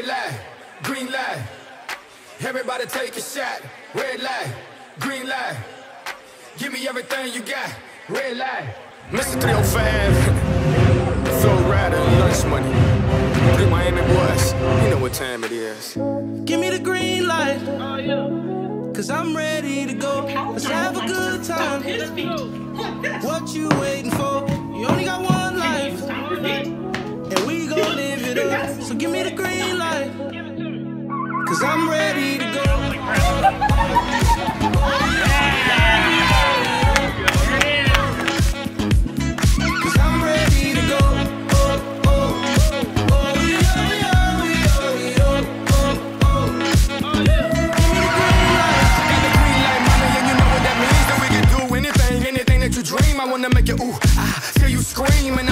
Red light, green light. Everybody take a shot. Red light, green light. Give me everything you got. Red light. Mr. 305. Flo Rida, lunch money. Three Miami boys. You know what time it is. Give me the green light. Cause I'm ready to go. Let's have a good time. What you waiting for? So give me the green light. Cause I'm ready to go. Cause I'm ready to go. Dream. I wanna make you ooh, ah, till you scream.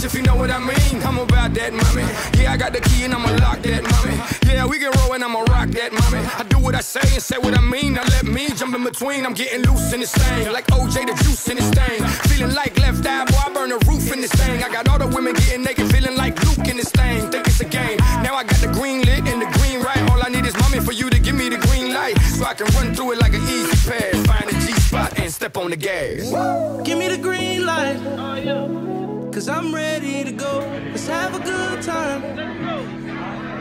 I practice what I preach, if you know what I mean. I'm about that, mommy. Yeah, I got the key and I'ma lock that, mommy. Yeah, we can roll and I'ma rock that, mommy. I do what I say and say what I mean. Now let me jump in between. I'm getting loose in this thing, like OJ the juice in this thing. Feeling like left eye, boy, I burn the roof in this thing. I got all the women getting naked, feeling like Luke in this thing. Think it's a game. Now I got the green lit and the green right. All I need is mommy for you to give me the green light, so I can run through it like an easy pass. Find a G spot and step on the gas. Give me the green light. Oh, Cause I'm ready to go. Let's have a good time.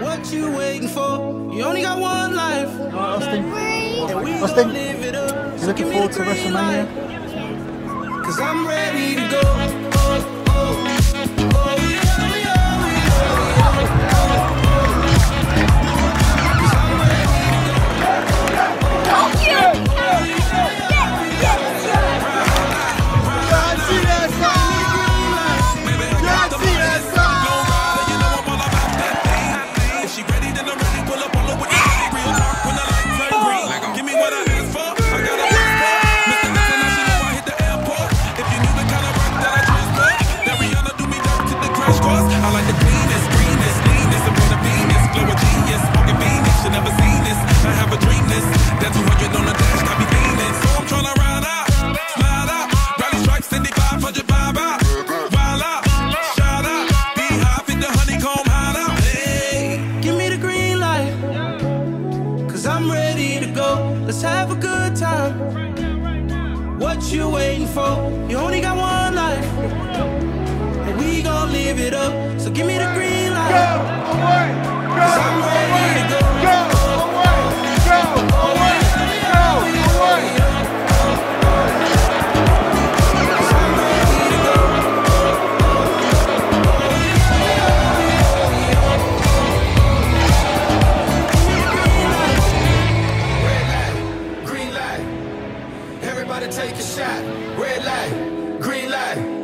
What you waiting for? You only got one life. Austin, Austin, live it up. you looking forward to WrestleMania? Cause I'm ready to go. Oh, oh, oh, good time. Right now, right now. What you waiting for? You only got one life. And we gon' live it up. So give me the green light. Go away. Go away. take a shot. Red light, green light.